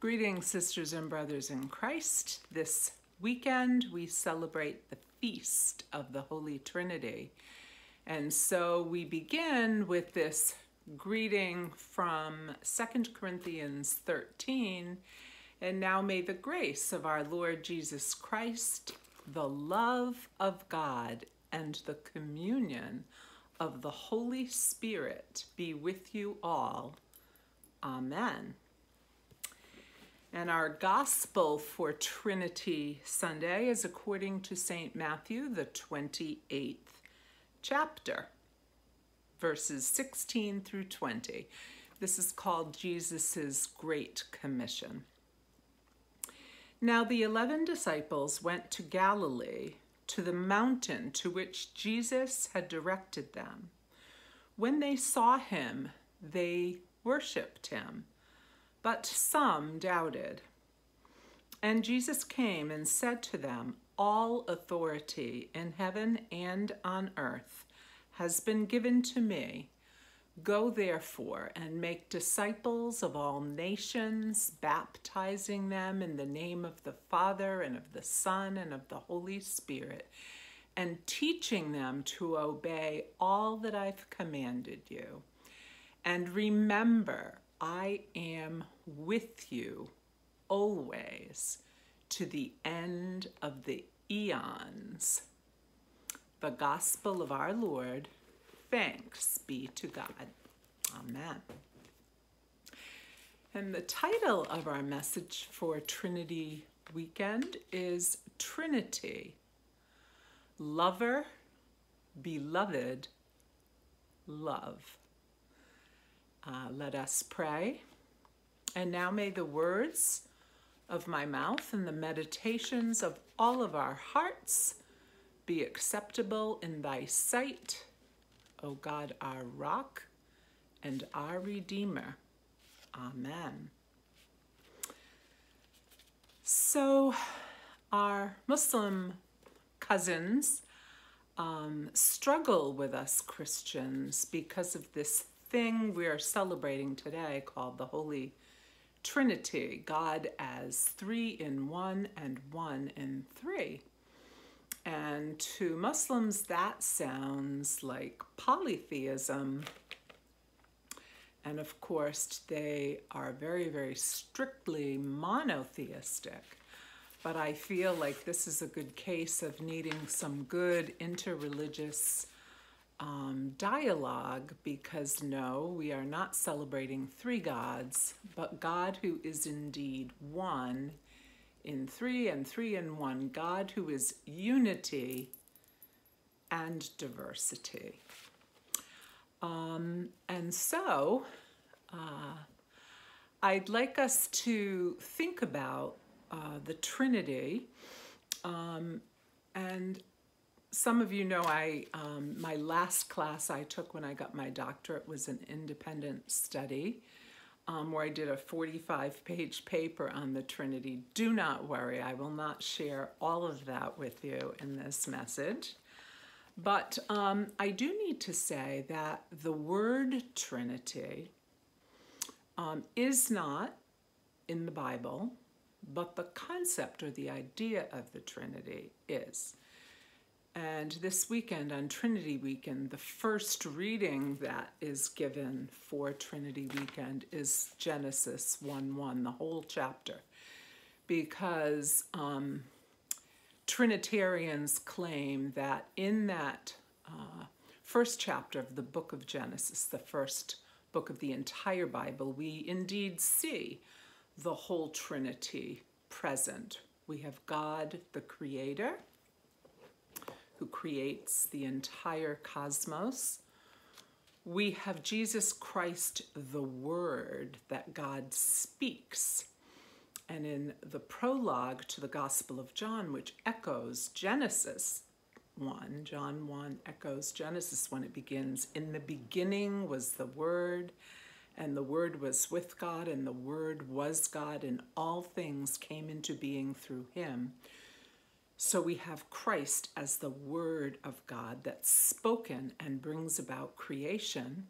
Greetings, sisters and brothers in Christ. This weekend we celebrate the feast of the Holy Trinity. And so we begin with this greeting from 2 Corinthians 13. And now may the grace of our Lord Jesus Christ, the love of God, and the communion of the Holy Spirit be with you all. Amen. And our gospel for Trinity Sunday is according to St. Matthew, the 28th chapter, verses 16 through 20. This is called Jesus' Great Commission. Now the eleven disciples went to Galilee, to the mountain to which Jesus had directed them. When they saw him, they worshipped him but some doubted. And Jesus came and said to them, All authority in heaven and on earth has been given to me. Go therefore and make disciples of all nations, baptizing them in the name of the Father and of the Son and of the Holy Spirit, and teaching them to obey all that I've commanded you. And remember, I am with you always to the end of the eons. The gospel of our Lord, thanks be to God. Amen. And the title of our message for Trinity Weekend is Trinity Lover, Beloved, Love. Uh, let us pray. And now may the words of my mouth and the meditations of all of our hearts be acceptable in thy sight, O God, our rock and our Redeemer. Amen. So, our Muslim cousins um, struggle with us Christians because of this thing we are celebrating today called the Holy Trinity, God as three in one and one in three. And to Muslims, that sounds like polytheism. And of course, they are very, very strictly monotheistic. But I feel like this is a good case of needing some good interreligious um, dialogue because no, we are not celebrating three gods, but God who is indeed one in three and three in one, God who is unity and diversity. Um, and so uh, I'd like us to think about uh, the Trinity um, and some of you know I um, my last class I took when I got my doctorate was an independent study um, where I did a 45 page paper on the Trinity. Do not worry, I will not share all of that with you in this message. But um, I do need to say that the word Trinity um, is not in the Bible, but the concept or the idea of the Trinity is. And this weekend, on Trinity Weekend, the first reading that is given for Trinity Weekend is Genesis 1 1, the whole chapter. Because um, Trinitarians claim that in that uh, first chapter of the book of Genesis, the first book of the entire Bible, we indeed see the whole Trinity present. We have God, the Creator who creates the entire cosmos. We have Jesus Christ, the Word that God speaks. And in the prologue to the Gospel of John, which echoes Genesis 1, John 1 echoes Genesis when it begins, In the beginning was the Word, and the Word was with God, and the Word was God, and all things came into being through him. So we have Christ as the Word of God that's spoken and brings about creation.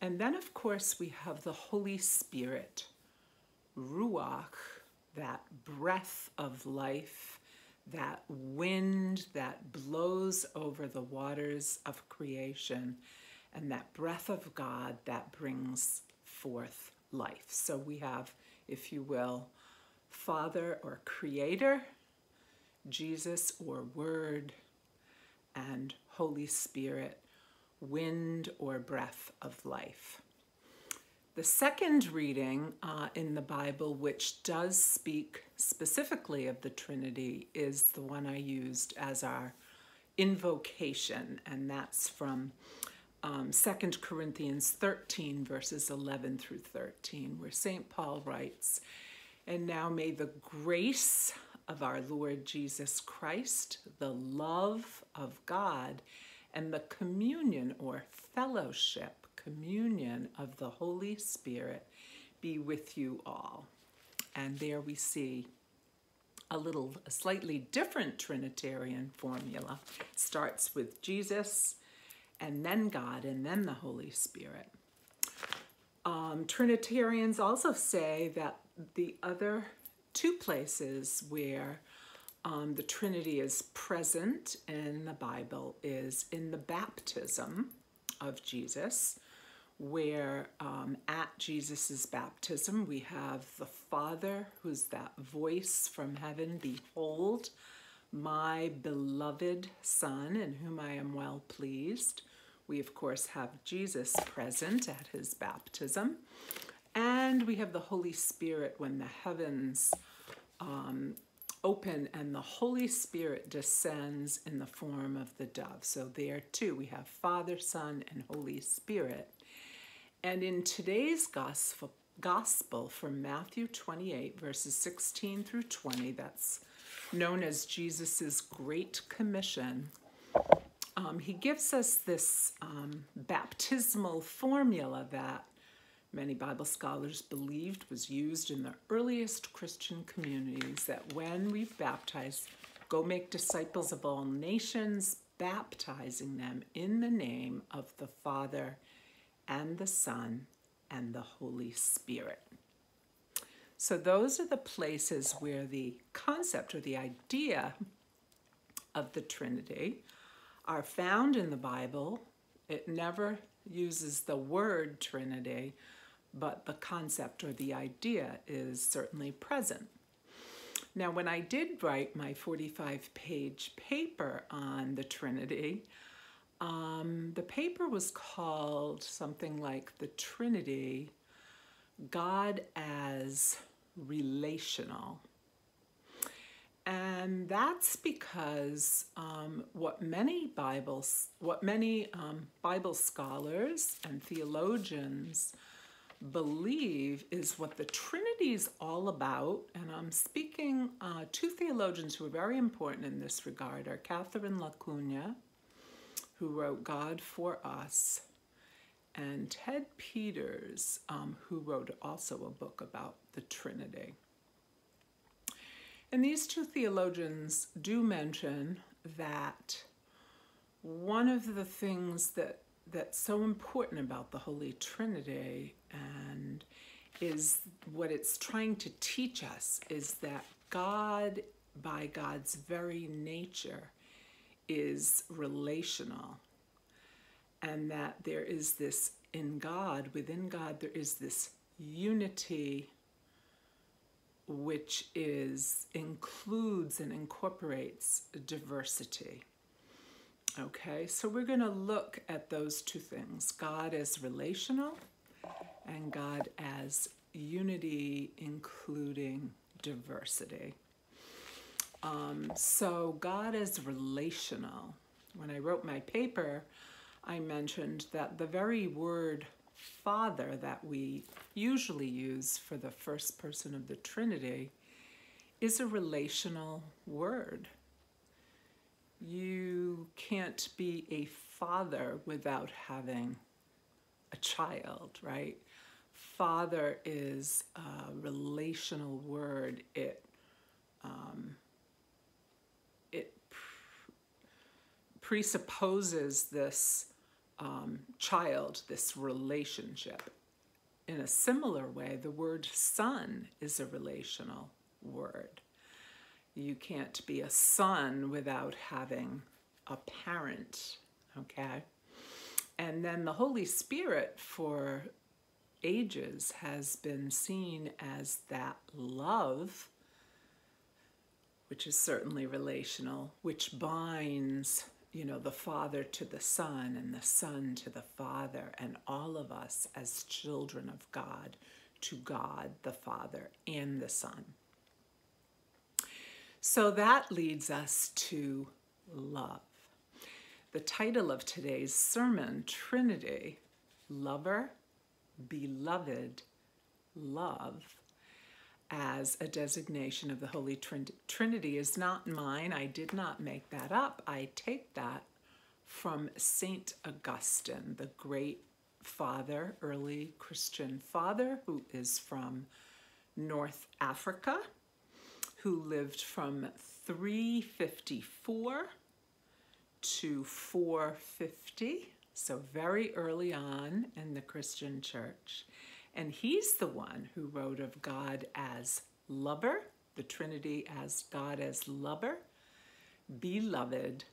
And then, of course, we have the Holy Spirit ruach, that breath of life, that wind that blows over the waters of creation, and that breath of God that brings forth life. So we have, if you will, Father or Creator, Jesus or Word, and Holy Spirit, wind or breath of life. The second reading uh, in the Bible, which does speak specifically of the Trinity, is the one I used as our invocation, and that's from um, 2 Corinthians 13, verses 11 through 13, where St. Paul writes, And now may the grace of our Lord Jesus Christ, the love of God, and the communion or fellowship communion of the Holy Spirit be with you all. And there we see a little, a slightly different Trinitarian formula. It starts with Jesus and then God and then the Holy Spirit. Um, Trinitarians also say that the other two places where um, the Trinity is present in the Bible is in the baptism of Jesus, where um, at Jesus' baptism we have the Father, who's that voice from heaven Behold, my beloved Son, in whom I am well pleased. We, of course, have Jesus present at his baptism. And we have the Holy Spirit when the heavens um, open and the Holy Spirit descends in the form of the dove. So there too we have Father, Son, and Holy Spirit. And in today's gospel, gospel from Matthew 28, verses 16 through 20, that's known as Jesus' Great Commission, um, he gives us this um, baptismal formula that many Bible scholars believed was used in the earliest Christian communities that when we baptize, go make disciples of all nations, baptizing them in the name of the Father and the Son and the Holy Spirit. So those are the places where the concept or the idea of the Trinity are found in the Bible. It never uses the word Trinity, but the concept or the idea is certainly present. Now, when I did write my 45 page paper on the Trinity, um, the paper was called something like The Trinity God as Relational. And that's because um, what many Bibles, what many um, Bible scholars and theologians believe is what the Trinity is all about. And I'm speaking, uh, two theologians who are very important in this regard are Catherine LaCugna who wrote God for Us, and Ted Peters, um, who wrote also a book about the Trinity. And these two theologians do mention that one of the things that that's so important about the Holy Trinity and is what it's trying to teach us is that God, by God's very nature, is relational and that there is this in God, within God, there is this unity which is includes and incorporates diversity. Okay, so we're going to look at those two things God as relational and God as unity, including diversity. Um, so God is relational. When I wrote my paper, I mentioned that the very word Father that we usually use for the first person of the Trinity is a relational word. You can't be a father without having a child, right? Father is a relational word. It um, presupposes this um, child, this relationship. in a similar way, the word son is a relational word. You can't be a son without having a parent, okay? And then the Holy Spirit for ages has been seen as that love, which is certainly relational, which binds, you know, the Father to the Son and the Son to the Father, and all of us as children of God to God the Father and the Son. So that leads us to love. The title of today's sermon, Trinity, Lover, Beloved, Love, as a designation of the Holy Trin Trinity is not mine. I did not make that up. I take that from Saint Augustine, the great father, early Christian father, who is from North Africa, who lived from 354 to 450, so very early on in the Christian church. And he's the one who wrote of God as lover, the Trinity as God as lover, beloved,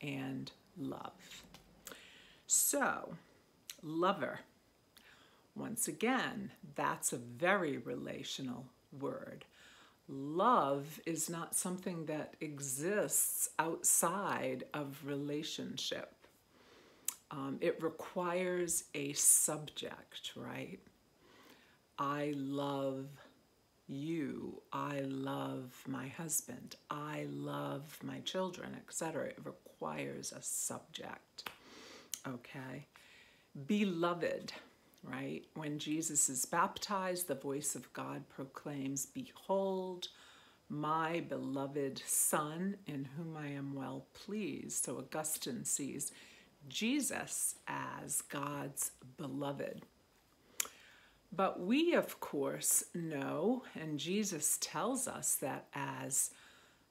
and love. So, lover. Once again, that's a very relational word love is not something that exists outside of relationship. Um, it requires a subject, right? I love you. I love my husband. I love my children, etc. It requires a subject. Okay. Beloved right? When Jesus is baptized, the voice of God proclaims, Behold, my beloved Son, in whom I am well pleased. So Augustine sees Jesus as God's beloved. But we, of course, know, and Jesus tells us that as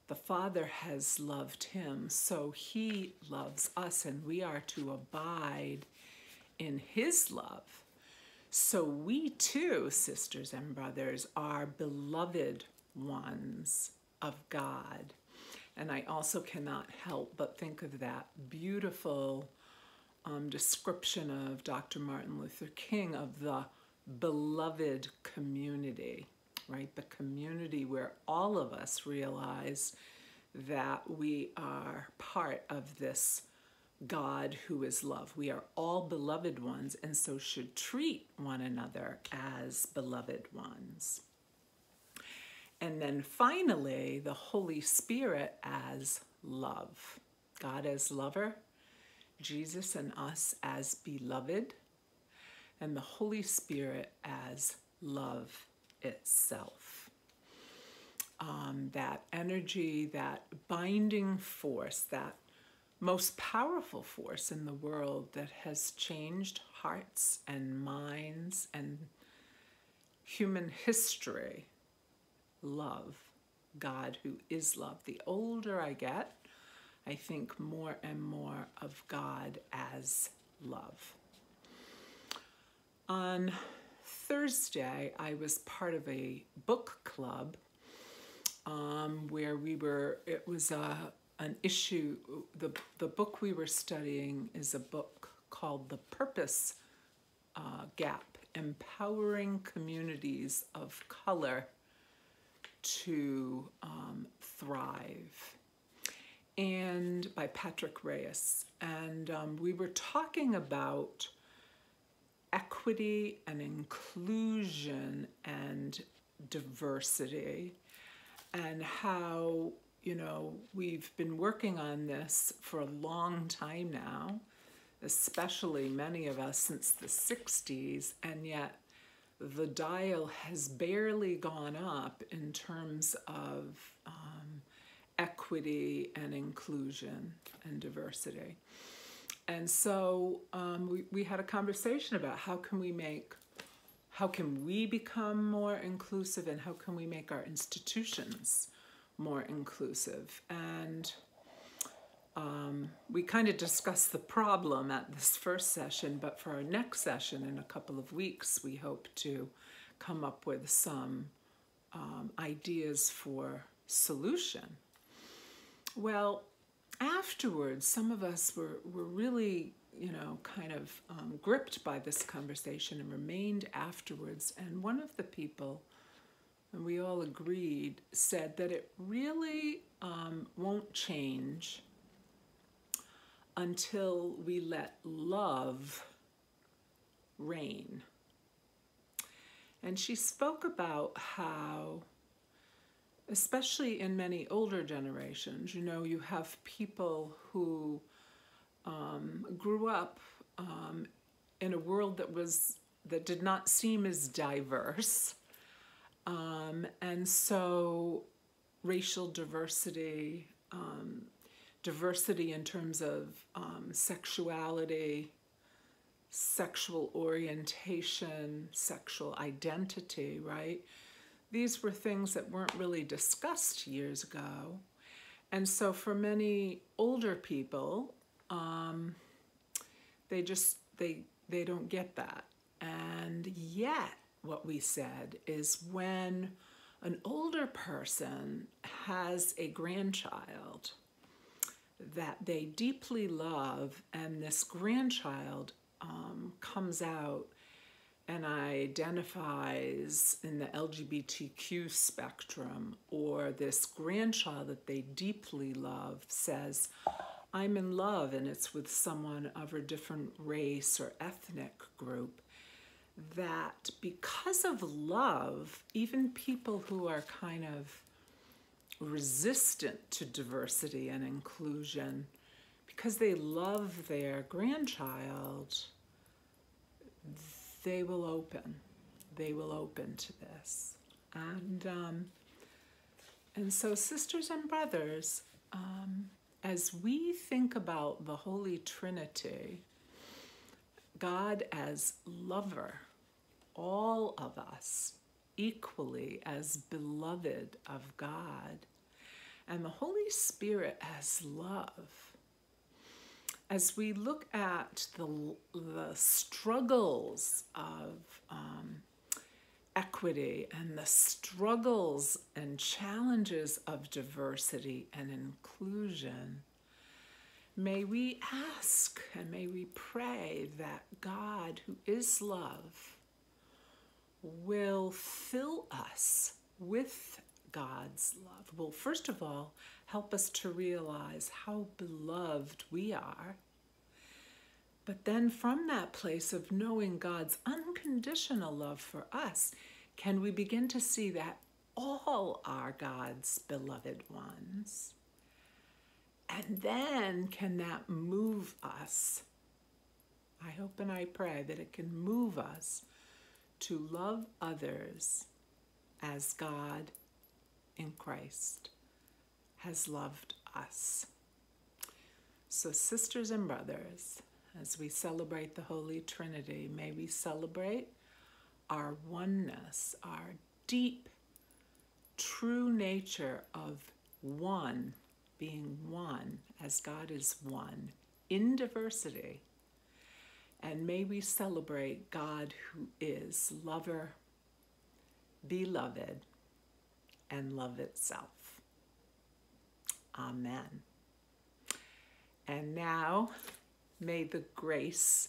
the Father has loved him, so he loves us, and we are to abide in his love. So we too, sisters and brothers, are beloved ones of God. And I also cannot help but think of that beautiful um, description of Dr. Martin Luther King of the beloved community, right? The community where all of us realize that we are part of this God who is love. We are all beloved ones and so should treat one another as beloved ones. And then finally, the Holy Spirit as love. God as lover, Jesus and us as beloved, and the Holy Spirit as love itself. Um, that energy, that binding force, that most powerful force in the world that has changed hearts and minds and human history. Love, God who is love. The older I get, I think more and more of God as love. On Thursday, I was part of a book club um, where we were, it was a, an issue. The, the book we were studying is a book called The Purpose uh, Gap Empowering Communities of Color to um, Thrive, and by Patrick Reyes. And um, we were talking about equity and inclusion and diversity and how you know, we've been working on this for a long time now, especially many of us since the 60s, and yet the dial has barely gone up in terms of um, equity and inclusion and diversity. And so um, we, we had a conversation about how can we make, how can we become more inclusive and how can we make our institutions more inclusive. And um, we kind of discussed the problem at this first session, but for our next session in a couple of weeks, we hope to come up with some um, ideas for solution. Well, afterwards, some of us were, were really, you know, kind of um, gripped by this conversation and remained afterwards. And one of the people, and we all agreed, said that it really um, won't change until we let love reign. And she spoke about how, especially in many older generations, you know, you have people who um, grew up um, in a world that was that did not seem as diverse, um, and so racial diversity, um, diversity in terms of um, sexuality, sexual orientation, sexual identity, right? These were things that weren't really discussed years ago. And so for many older people, um, they just, they, they don't get that. And yet what we said is when an older person has a grandchild, that they deeply love, and this grandchild um, comes out and identifies in the LGBTQ spectrum, or this grandchild that they deeply love says, I'm in love, and it's with someone of a different race or ethnic group, that because of love, even people who are kind of resistant to diversity and inclusion because they love their grandchild, they will open. They will open to this. And, um, and so, sisters and brothers, um, as we think about the Holy Trinity, God as lover, all of us equally as beloved of God, and the Holy Spirit as love. As we look at the, the struggles of um, equity and the struggles and challenges of diversity and inclusion, may we ask and may we pray that God, who is love, will fill us with God's love. will first of all, help us to realize how beloved we are. But then, from that place of knowing God's unconditional love for us, can we begin to see that all are God's beloved ones? And then, can that move us? I hope and I pray that it can move us to love others as God in Christ has loved us. So, sisters and brothers, as we celebrate the Holy Trinity, may we celebrate our oneness, our deep, true nature of one, being one as God is one, in diversity and may we celebrate God who is lover, beloved, and love itself. Amen. And now, may the grace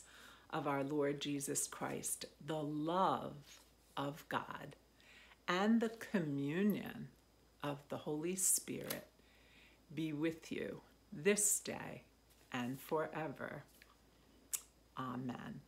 of our Lord Jesus Christ, the love of God, and the communion of the Holy Spirit be with you this day and forever. Amen.